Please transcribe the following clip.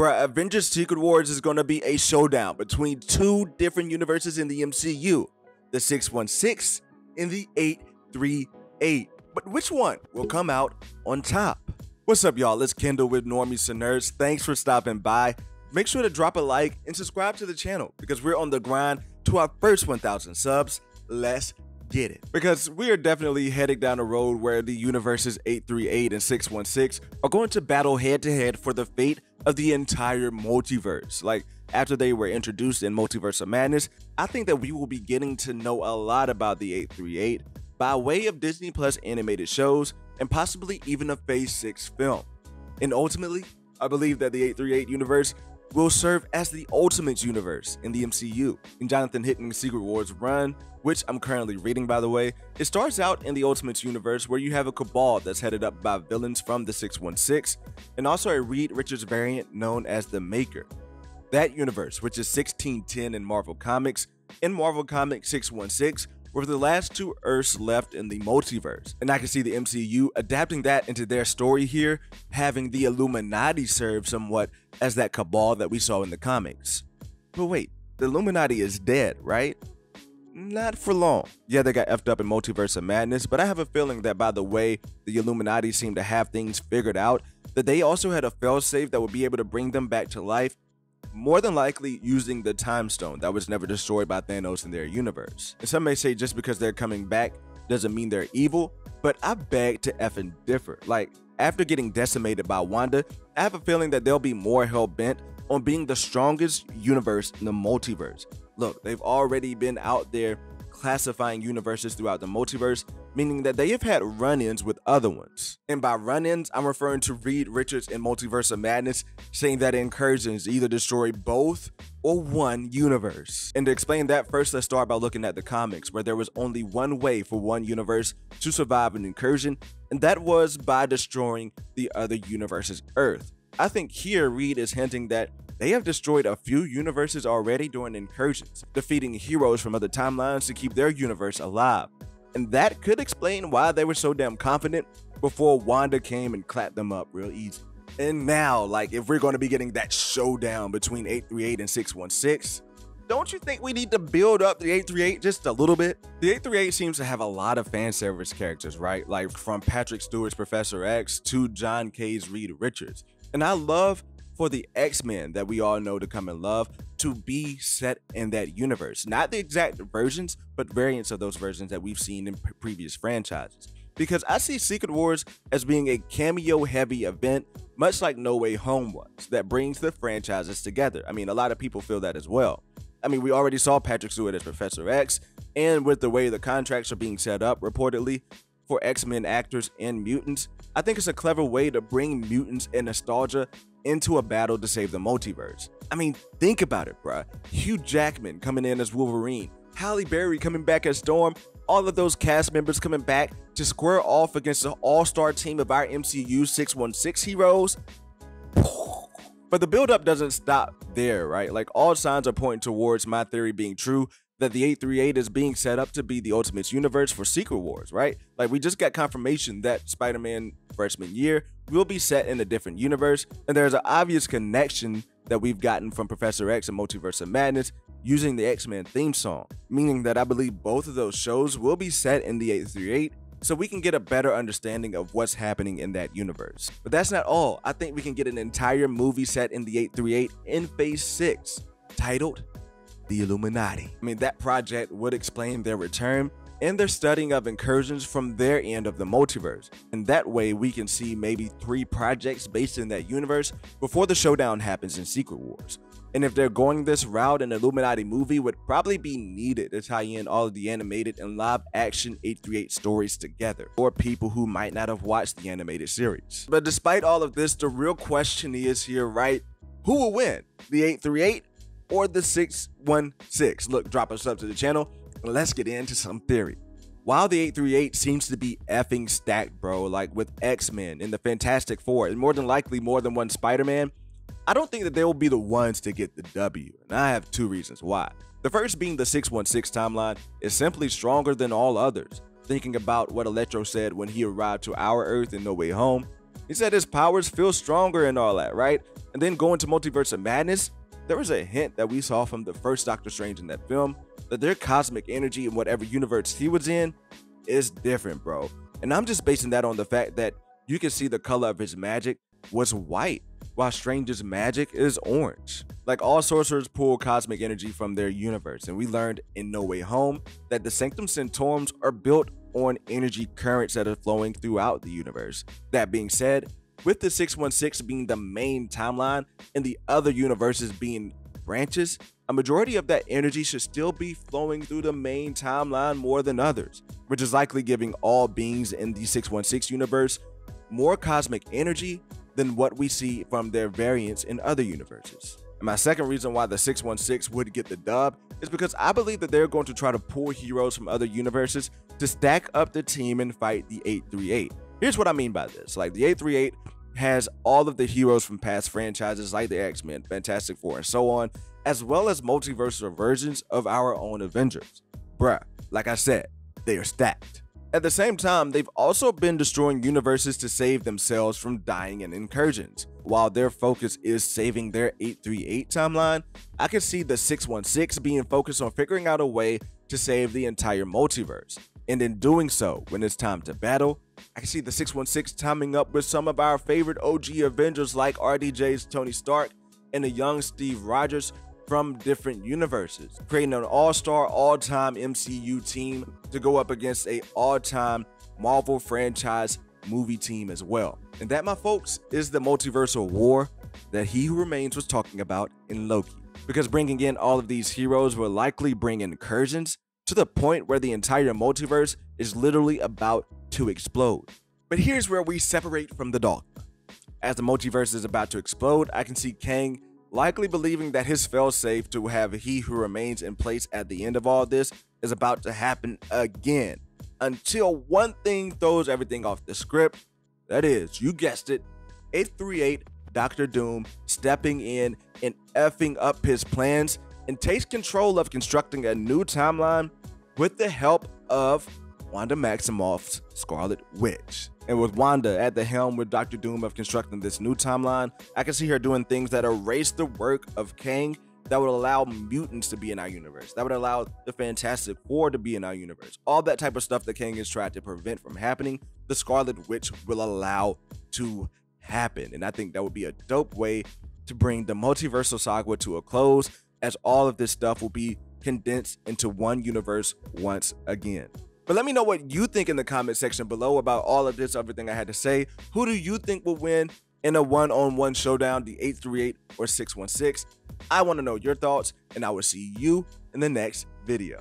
bruh, Avengers Secret Wars is gonna be a showdown between two different universes in the MCU the 616 and the 838. But which one will come out on top? What's up, y'all? It's Kendall with Normies and Nerds. Thanks for stopping by. Make sure to drop a like and subscribe to the channel because we're on the grind to our first 1,000 subs. Let's get it. Because we are definitely heading down a road where the universes 838 and 616 are going to battle head to head for the fate of the entire multiverse. Like, after they were introduced in Multiverse of Madness, I think that we will be getting to know a lot about the 838 by way of Disney Plus animated shows and possibly even a Phase 6 film. And ultimately, I believe that the 838 universe will serve as the Ultimate universe in the MCU. In Jonathan Hickman's Secret Wars run, which I'm currently reading by the way, it starts out in the Ultimate universe where you have a cabal that's headed up by villains from the 616 and also a Reed Richards variant known as the Maker. That universe, which is 1610 in Marvel Comics, in Marvel Comics 616, were the last two Earths left in the multiverse. And I can see the MCU adapting that into their story here, having the Illuminati serve somewhat as that cabal that we saw in the comics. But wait, the Illuminati is dead, right? Not for long. Yeah, they got effed up in Multiverse of Madness, but I have a feeling that by the way the Illuminati seem to have things figured out, that they also had a failsafe that would be able to bring them back to life more than likely using the time stone that was never destroyed by Thanos in their universe. And some may say just because they're coming back doesn't mean they're evil, but I beg to effing differ. Like, after getting decimated by Wanda, I have a feeling that they'll be more hell bent on being the strongest universe in the multiverse. Look, they've already been out there classifying universes throughout the multiverse, meaning that they have had run ins with other ones. And by run ins, I'm referring to Reed Richards in Multiverse of Madness saying that incursions either destroy both or one universe. And to explain that, first let's start by looking at the comics, where there was only one way for one universe to survive an incursion, and that was by destroying the other universe's Earth. I think here Reed is hinting that they have destroyed a few universes already during incursions, defeating heroes from other timelines to keep their universe alive. And that could explain why they were so damn confident before Wanda came and clapped them up real easy. And now, like, if we're going to be getting that showdown between 838 and 616, don't you think we need to build up the 838 just a little bit? The 838 seems to have a lot of fan service characters, right? Like from Patrick Stewart's Professor X to John K's Reed Richards. And I love for the X-Men that we all know to come and love to be set in that universe. Not the exact versions, but variants of those versions that we've seen in previous franchises. Because I see Secret Wars as being a cameo heavy event, much like No Way Home was, that brings the franchises together. I mean, a lot of people feel that as well. I mean, we already saw Patrick Stewart as Professor X, and with the way the contracts are being set up, reportedly, for X Men actors and mutants, I think it's a clever way to bring mutants and nostalgia into a battle to save the multiverse. I mean, think about it, bruh. Hugh Jackman coming in as Wolverine, Halle Berry coming back as Storm, all of those cast members coming back to square off against the all-star team of our MCU 616 heroes. But the build-up doesn't stop there, right? Like all signs are pointing towards my theory being true that the 838 is being set up to be the Ultimates universe for Secret Wars, right? Like we just got confirmation that Spider-Man freshman year will be set in a different universe, and there's an obvious connection that we've gotten from Professor X and Multiverse of Madness using the X-Men theme song, meaning that I believe both of those shows will be set in the 838 so we can get a better understanding of what's happening in that universe. But that's not all. I think we can get an entire movie set in the 838 in Phase 6, titled The Illuminati. I mean, that project would explain their return and their studying of incursions from their end of the multiverse. And that way, we can see maybe three projects based in that universe before the showdown happens in Secret Wars. And if they're going this route, an Illuminati movie would probably be needed to tie in all of the animated and live action 838 stories together for people who might not have watched the animated series. But despite all of this, the real question is here, right? Who will win? The 838 or the 616? Look, drop a sub to the channel and let's get into some theory. While the 838 seems to be effing stacked, bro, like with X-Men and the Fantastic Four, and more than likely more than one Spider-Man, I don't think that they will be the ones to get the W. And I have two reasons why. The first being the 616 timeline is simply stronger than all others. Thinking about what Electro said when he arrived to our Earth in No Way Home, He said his powers feel stronger and all that, right? And then going to Multiverse of Madness, there was a hint that we saw from the first Doctor Strange in that film that their cosmic energy in whatever universe he was in is different, bro. And I'm just basing that on the fact that you can see the color of his magic was white, while Strange's magic is orange. Like all sorcerers pull cosmic energy from their universe, and we learned in No Way Home that the Sanctum Sanctorums are built on energy currents that are flowing throughout the universe. That being said, with the 616 being the main timeline and the other universes being branches, a majority of that energy should still be flowing through the main timeline more than others, which is likely giving all beings in the 616 universe more cosmic energy than what we see from their variants in other universes. And my second reason why the 616 would get the dub is because I believe that they're going to try to pull heroes from other universes to stack up the team and fight the 838. Here's what I mean by this. Like the 838 has all of the heroes from past franchises like the X-Men, Fantastic Four, and so on, as well as multiversal versions of our own Avengers. Bruh, like I said, they are stacked. At the same time, they've also been destroying universes to save themselves from dying in incursions. While their focus is saving their 838 timeline, I can see the 616 being focused on figuring out a way to save the entire multiverse. And in doing so, when it's time to battle, I can see the 616 timing up with some of our favorite OG Avengers like RDJ's Tony Stark and the young Steve Rogers from different universes, creating an all-star, all-time MCU team to go up against a all-time Marvel franchise movie team as well. And that, my folks, is the multiversal war that He Who Remains was talking about in Loki. Because bringing in all of these heroes will likely bring incursions to the point where the entire multiverse is literally about to explode. But here's where we separate from the dogma. As the multiverse is about to explode, I can see Kang likely believing that his failsafe to have He Who Remains in place at the end of all this is about to happen again. Until one thing throws everything off the script. That is, you guessed it, 838 Doctor Doom stepping in and effing up his plans and takes control of constructing a new timeline with the help of Wanda Maximoff's Scarlet Witch. And with Wanda at the helm with Doctor Doom of constructing this new timeline, I can see her doing things that erase the work of Kang that would allow mutants to be in our universe, that would allow the Fantastic Four to be in our universe. All that type of stuff that Kang has tried to prevent from happening, the Scarlet Witch will allow to happen. And I think that would be a dope way to bring the multiversal saga to a close, as all of this stuff will be condensed into one universe once again. But let me know what you think in the comment section below about all of this, everything I had to say. Who do you think will win in a one on one showdown, the 838 or 616? I want to know your thoughts, and I will see you in the next video.